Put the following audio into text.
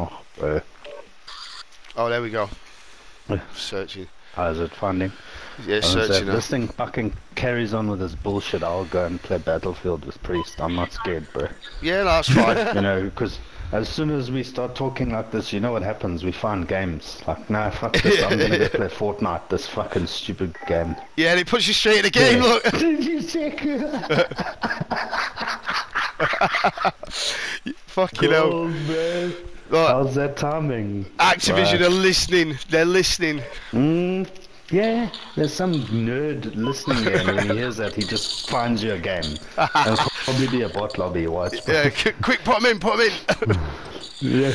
Oh. Oh, there we go. Searching. How is it finding? Yeah, searching. this thing fucking carries on with this bullshit. I'll go and play Battlefield with Priest. I'm not scared, bro. Yeah, that's fine. you know, because as soon as we start talking like this, you know what happens? We find games. Like, nah, fuck this. I'm gonna go play Fortnite. This fucking stupid game. yeah, and it puts you straight in the game. Look. Did you check? Fucking hell. Oh, man. Look, How's that timing? Activision Right. are listening. They're listening. Mm, yeah, there's some nerd listening there, and when he hears that, he just finds you a game. It'll probably be a bot lobby, watch. Yeah, qu- quick, put 'em in, put him in. yeah.